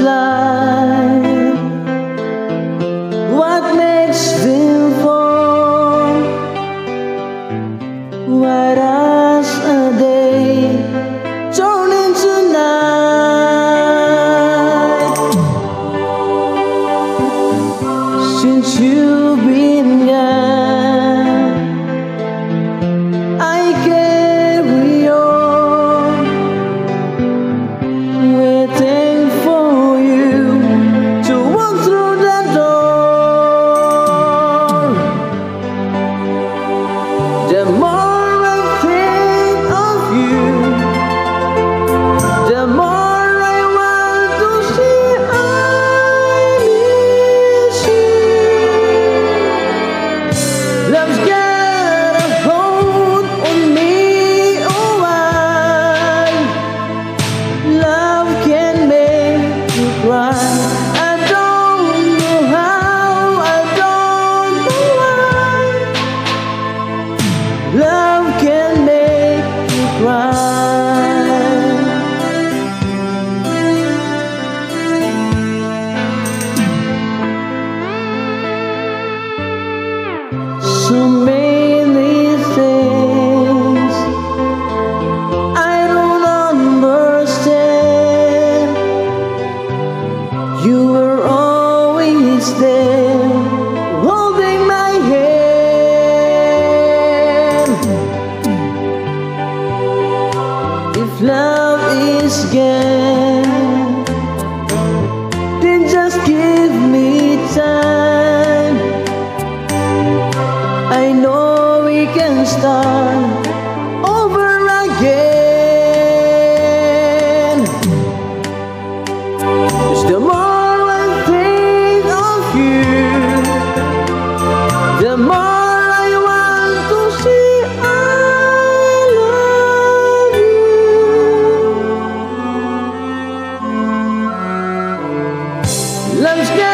Love. more. there holding my hand. If love is gone, then just give me time. I know we can start. Let's go.